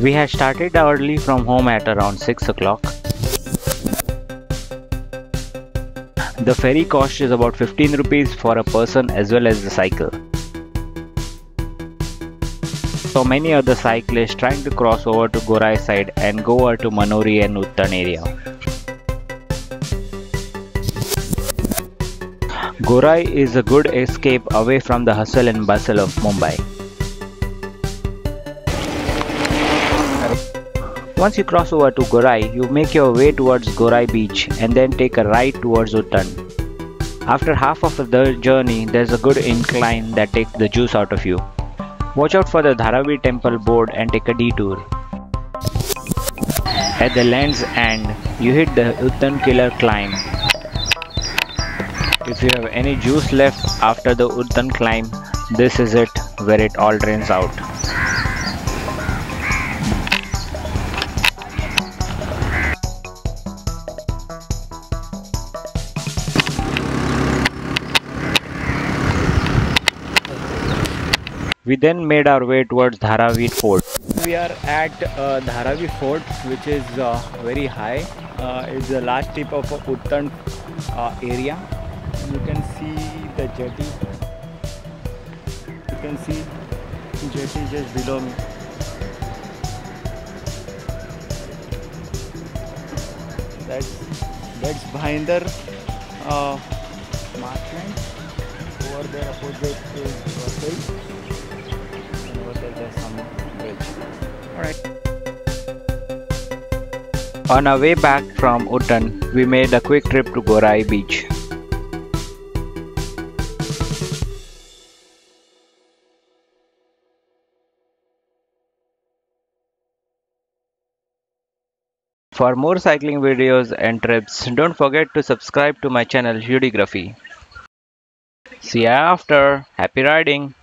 We had started early from home at around 6 o'clock. The ferry cost is about 15 rupees for a person as well as the cycle. So many other cyclists trying to cross over to Gorai side and go over to Manori and Uttan area. Gorai is a good escape away from the hustle and bustle of Mumbai. Once you cross over to Gorai, you make your way towards Gorai beach and then take a right towards Uttan. After half of the journey, there's a good incline that takes the juice out of you. Watch out for the Dharavi temple board and take a detour. At the land's end, you hit the Uttan killer climb. If you have any juice left after the Uttan climb, this is it where it all drains out. We then made our way towards Dharavi Fort. We are at uh, Dharavi Fort, which is uh, very high. Uh, it's the last tip of Uttan uh, area. You can see the jetty. You can see the jetty just below me. That's that's Bhayandar uh, marshland. Over there opposite is Vasai. On our way back from Uttan, we made a quick trip to Gorai beach. For more cycling videos and trips, don't forget to subscribe to my channel Udy Graphie. See ya after. Happy riding!